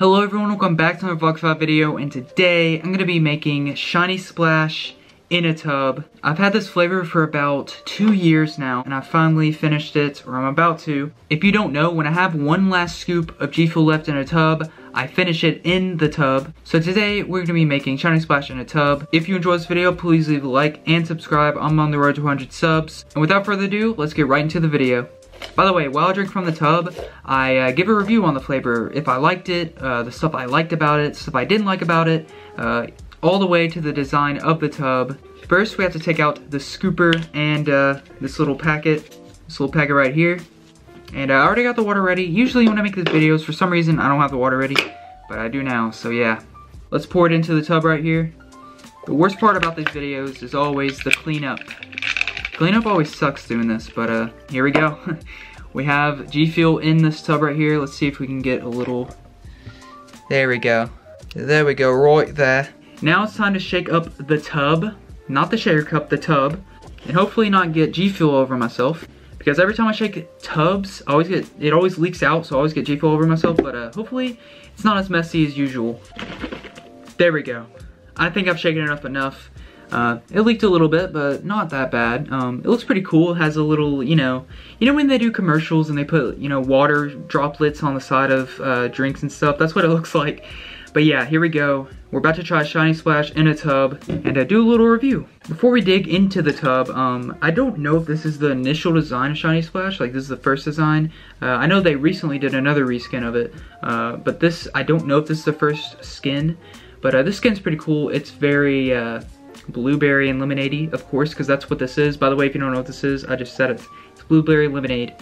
Hello everyone, welcome back to another Vogify video, and today I'm going to be making Shiny Splash in a tub. I've had this flavor for about two years now, and I finally finished it, or I'm about to. If you don't know, when I have one last scoop of G Fuel left in a tub, I finish it in the tub. So today, we're going to be making Shiny Splash in a tub. If you enjoyed this video, please leave a like and subscribe. I'm on the road to 100 subs. And without further ado, let's get right into the video. By the way, while I drink from the tub, I uh, give a review on the flavor. If I liked it, uh, the stuff I liked about it, stuff I didn't like about it, uh, all the way to the design of the tub. First, we have to take out the scooper and uh, this little packet, this little packet right here. And uh, I already got the water ready. Usually when I make these videos, for some reason, I don't have the water ready, but I do now, so yeah. Let's pour it into the tub right here. The worst part about these videos is always the cleanup. Cleanup always sucks doing this, but uh, here we go. we have G Fuel in this tub right here. Let's see if we can get a little, there we go. There we go, right there. Now it's time to shake up the tub, not the shaker cup, the tub, and hopefully not get G Fuel over myself. Because every time I shake tubs, I always get, it always leaks out, so I always get G Fuel over myself, but uh, hopefully it's not as messy as usual. There we go. I think I've shaken it up enough. Uh, it leaked a little bit, but not that bad. Um, it looks pretty cool. It has a little, you know, you know when they do commercials and they put, you know, water droplets on the side of uh, drinks and stuff? That's what it looks like. But yeah, here we go. We're about to try Shiny Splash in a tub and uh, do a little review. Before we dig into the tub, um, I don't know if this is the initial design of Shiny Splash, like this is the first design. Uh, I know they recently did another reskin of it, uh, but this, I don't know if this is the first skin, but uh, this skin's pretty cool. It's very, uh, blueberry and lemonade of course, because that's what this is. By the way, if you don't know what this is, I just said it. It's blueberry lemonade.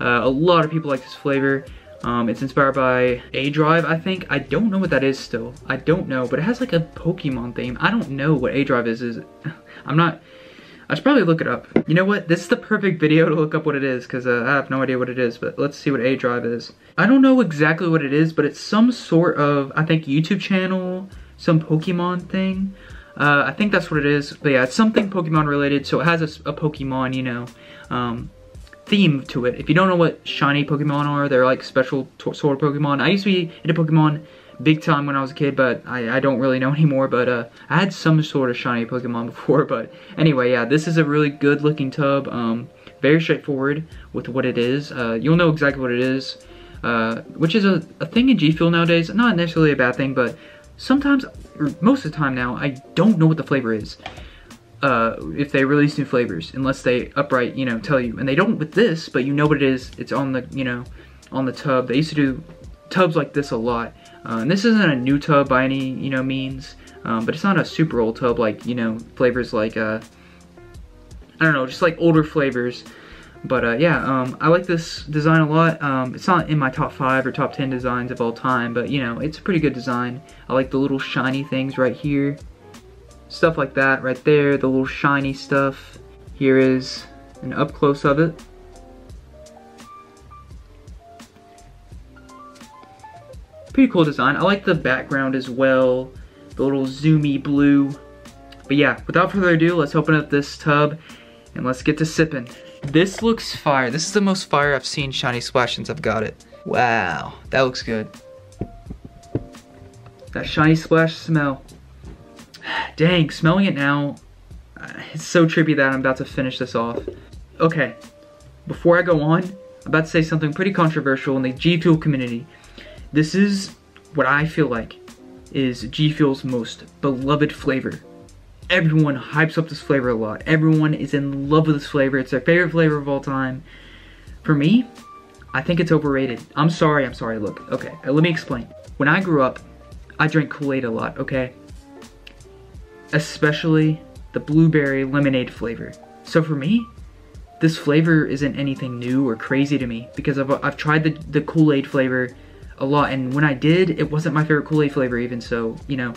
Uh, a lot of people like this flavor. Um, it's inspired by A-Drive, I think. I don't know what that is still. I don't know, but it has like a Pokemon theme. I don't know what A-Drive is. is I'm not... I should probably look it up. You know what? This is the perfect video to look up what it is because uh, I have no idea what it is, but let's see what A-Drive is. I don't know exactly what it is, but it's some sort of, I think, YouTube channel, some Pokemon thing. Uh, I think that's what it is. But yeah, it's something Pokemon related, so it has a, a Pokemon, you know, um, theme to it. If you don't know what shiny Pokemon are, they're like special sort of Pokemon. I used to be into Pokemon big time when I was a kid, but I, I don't really know anymore. But uh, I had some sort of shiny Pokemon before. But anyway, yeah, this is a really good looking tub. Um, very straightforward with what it is. Uh, you'll know exactly what it is. Uh, which is a, a thing in G Fuel nowadays. Not necessarily a bad thing, but sometimes, or most of the time now, I don't know what the flavor is. Uh, if they release new flavors, unless they upright, you know, tell you. And they don't with this, but you know what it is. It's on the, you know, on the tub. They used to do tubs like this a lot. Uh, and this isn't a new tub by any, you know, means. Um, but it's not a super old tub like, you know, flavors like, uh, I don't know, just like older flavors. But uh, yeah, um, I like this design a lot. Um, it's not in my top 5 or top 10 designs of all time, but you know, it's a pretty good design. I like the little shiny things right here. Stuff like that right there, the little shiny stuff. Here is an up close of it. Pretty cool design. I like the background as well. The little zoomy blue. But yeah, without further ado, let's open up this tub and let's get to sipping. This looks fire. This is the most fire I've seen Shiny Splash since I've got it. Wow, that looks good. That Shiny Splash smell. Dang, smelling it now, uh, it's so trippy that I'm about to finish this off. Okay, before I go on, I'm about to say something pretty controversial in the G Fuel community. This is what I feel like is G Fuel's most beloved flavor everyone hypes up this flavor a lot. Everyone is in love with this flavor. It's their favorite flavor of all time. For me, I think it's overrated. I'm sorry, I'm sorry, look. Okay, uh, let me explain. When I grew up, I drank Kool-Aid a lot, okay? Especially the blueberry lemonade flavor. So for me, this flavor isn't anything new or crazy to me because I've, I've tried the, the Kool-Aid flavor a lot and when I did, it wasn't my favorite Kool-Aid flavor even so, you know,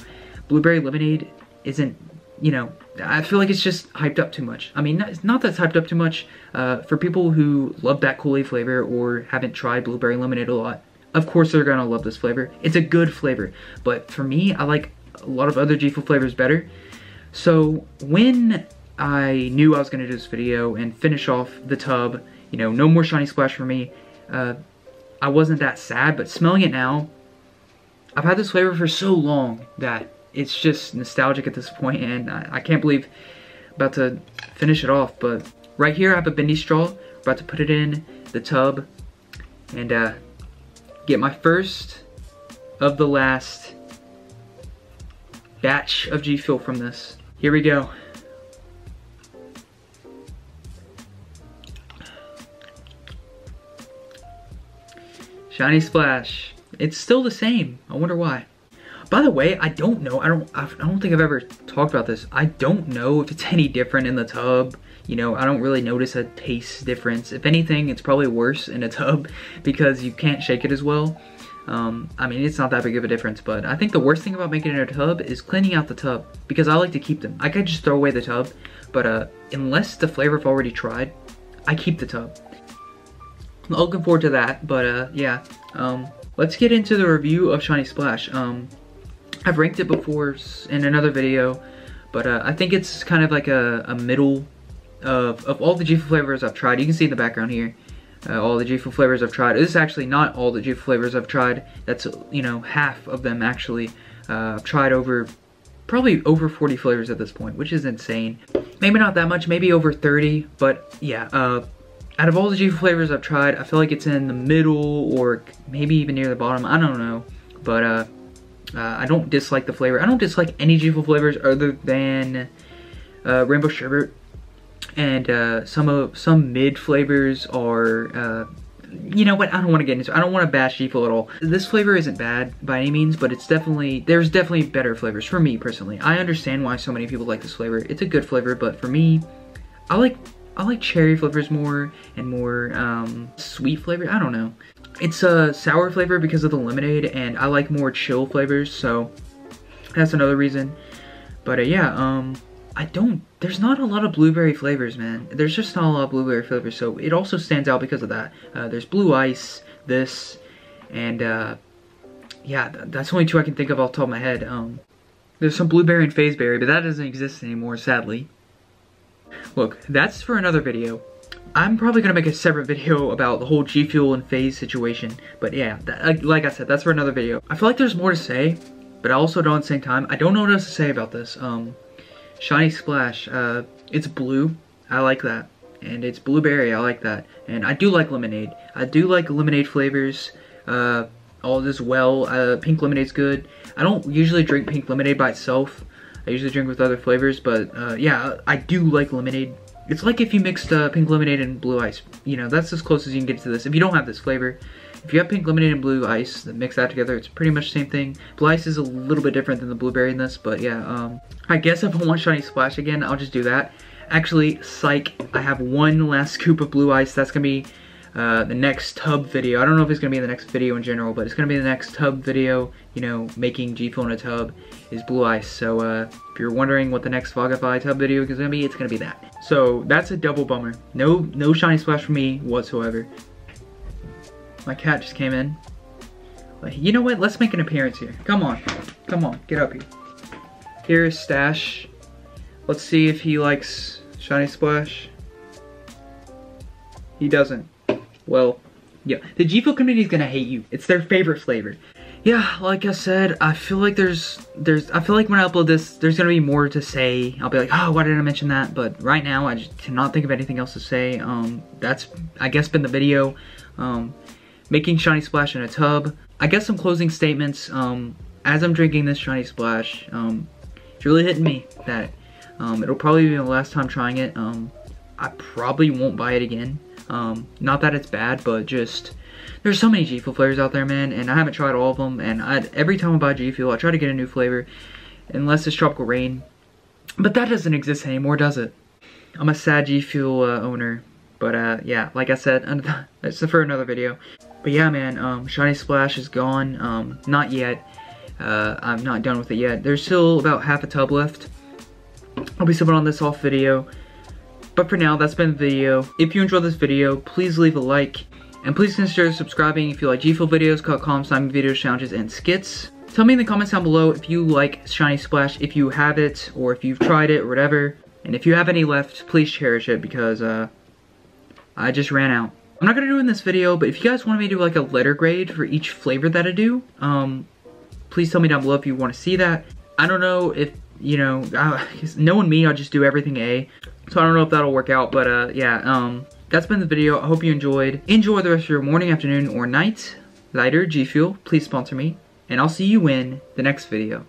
blueberry lemonade isn't you know, I feel like it's just hyped up too much. I mean, not, not that's hyped up too much uh, for people who love that Kool-Aid flavor or haven't tried blueberry lemonade a lot. Of course they're gonna love this flavor. It's a good flavor, but for me, I like a lot of other G Fuel flavors better. So when I knew I was gonna do this video and finish off the tub, you know, no more Shiny Splash for me, uh, I wasn't that sad, but smelling it now, I've had this flavor for so long that it's just nostalgic at this point and I, I can't believe I'm about to finish it off. But right here I have a bendy straw. About to put it in the tub and uh, get my first of the last batch of G Fuel from this. Here we go. Shiny Splash. It's still the same. I wonder why. By the way, I don't know. I don't. I don't think I've ever talked about this. I don't know if it's any different in the tub. You know, I don't really notice a taste difference. If anything, it's probably worse in a tub because you can't shake it as well. Um, I mean, it's not that big of a difference, but I think the worst thing about making it in a tub is cleaning out the tub because I like to keep them. I could just throw away the tub, but uh, unless the flavor I've already tried, I keep the tub. I'm looking forward to that, but uh, yeah. Um, let's get into the review of Shiny Splash. Um, I've ranked it before in another video, but uh, I think it's kind of like a, a middle of, of all the G flavors I've tried. You can see in the background here uh, all the G flavors I've tried. This is actually not all the G flavors I've tried. That's, you know, half of them actually. Uh, I've tried over, probably over 40 flavors at this point, which is insane. Maybe not that much, maybe over 30, but yeah. Uh, out of all the G flavors I've tried, I feel like it's in the middle or maybe even near the bottom. I don't know, but uh, I don't dislike the flavor. I don't dislike any G flavors other than uh, Rainbow Sherbet. And uh, some of some mid flavors are uh, you know what? I don't want to get into I don't want to bash G at all. This flavor isn't bad by any means but it's definitely there's definitely better flavors for me personally. I understand why so many people like this flavor. It's a good flavor but for me I like I like cherry flavors more and more um, sweet flavor I don't know it's a sour flavor because of the lemonade and I like more chill flavors so that's another reason but uh, yeah um I don't, there's not a lot of blueberry flavors, man. There's just not a lot of blueberry flavors, so it also stands out because of that. Uh, there's blue ice, this, and uh, yeah, th that's only two I can think of off the top of my head. Um, there's some blueberry and FaZeberry, but that doesn't exist anymore, sadly. Look, that's for another video. I'm probably gonna make a separate video about the whole G Fuel and FaZe situation, but yeah, that, like I said, that's for another video. I feel like there's more to say, but I also don't at the same time. I don't know what else to say about this. Um, Shiny Splash, uh, it's blue. I like that. And it's blueberry, I like that. And I do like lemonade. I do like lemonade flavors, uh, all as well. Uh, pink lemonade's good. I don't usually drink pink lemonade by itself. I usually drink with other flavors, but uh, yeah, I do like lemonade. It's like if you mixed uh, pink lemonade and blue ice. You know, that's as close as you can get to this. If you don't have this flavor, if you have pink lemonade and blue ice, then mix that together, it's pretty much the same thing. Blue ice is a little bit different than the blueberry in this, but yeah, um, I guess if I want Shiny Splash again, I'll just do that. Actually, psych, I have one last scoop of blue ice. That's gonna be uh, the next tub video. I don't know if it's gonna be in the next video in general, but it's gonna be the next tub video, you know, making G Fuel in a tub is blue ice. So uh, if you're wondering what the next Vogify tub video is gonna be, it's gonna be that. So that's a double bummer. No, no shiny splash for me whatsoever. My cat just came in. You know what? Let's make an appearance here. Come on. Come on. Get up here. Here is Stash. Let's see if he likes Shiny Splash. He doesn't. Well, yeah. The G Fuel community is gonna hate you. It's their favorite flavor. Yeah, like I said, I feel like there's, there's, I feel like when I upload this, there's gonna be more to say. I'll be like, oh, why did I mention that? But right now, I just cannot think of anything else to say. Um, that's, I guess, been the video. Um, making Shiny Splash in a tub. I guess some closing statements. Um, as I'm drinking this Shiny Splash, um, it's really hitting me that um, it'll probably be the last time trying it. Um, I probably won't buy it again. Um, not that it's bad, but just there's so many G Fuel flavors out there, man, and I haven't tried all of them. And I, every time I buy G Fuel, I try to get a new flavor, unless it's Tropical Rain. But that doesn't exist anymore, does it? I'm a sad G Fuel uh, owner, but uh, yeah, like I said, it's for another video. But yeah, man, um, Shiny Splash is gone. Um, not yet. Uh, I'm not done with it yet. There's still about half a tub left. I'll be subbing on this off video. But for now, that's been the video. If you enjoyed this video, please leave a like. And please consider subscribing if you like G-Fuel videos, cut timing videos, challenges, and skits. Tell me in the comments down below if you like Shiny Splash, if you have it, or if you've tried it, or whatever. And if you have any left, please cherish it because uh, I just ran out. I'm not gonna do in this video, but if you guys want me to do like a letter grade for each flavor that I do, um, please tell me down below if you want to see that. I don't know if, you know, I, knowing me, I'll just do everything A. So I don't know if that'll work out, but uh, yeah, um, that's been the video. I hope you enjoyed. Enjoy the rest of your morning, afternoon, or night. Lighter, G Fuel, please sponsor me. And I'll see you in the next video.